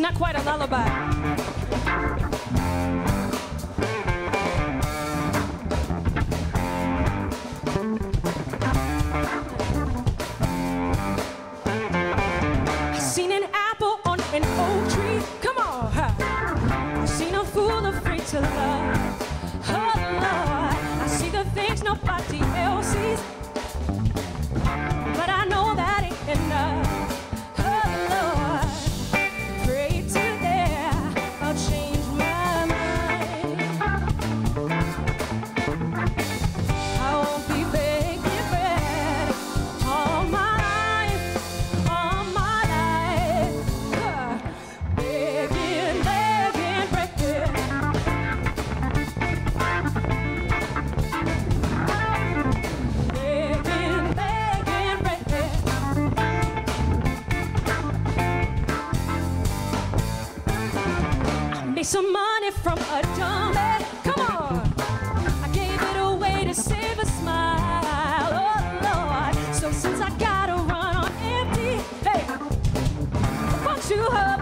not quite a lullaby. me some money from a dummy. Come on. I gave it away to save a smile. Oh, Lord. So since I gotta run on empty, hey, won't you hurry?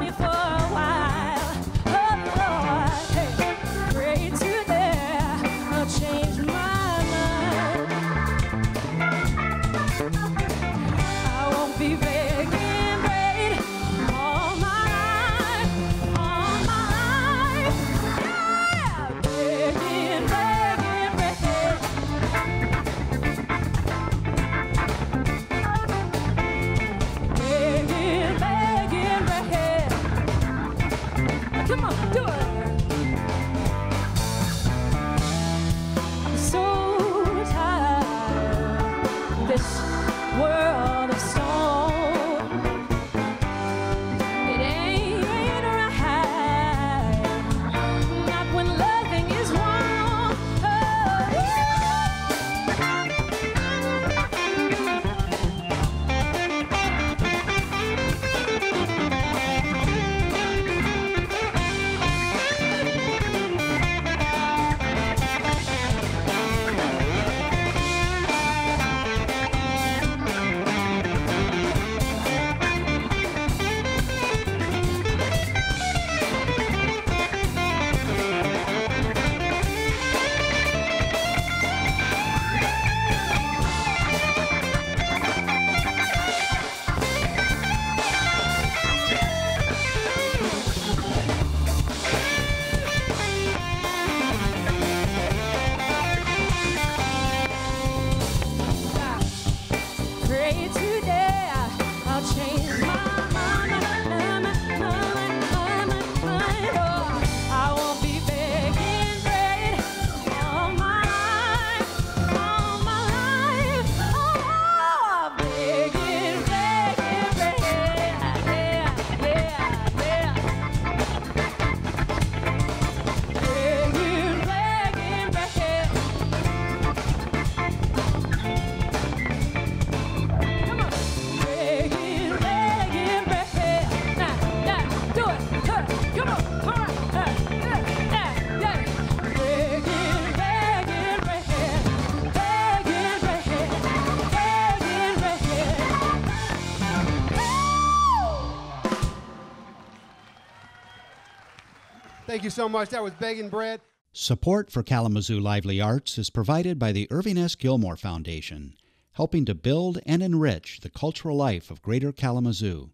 Thank you so much. That was Begging Bread. Support for Kalamazoo Lively Arts is provided by the Irving S. Gilmore Foundation, helping to build and enrich the cultural life of Greater Kalamazoo.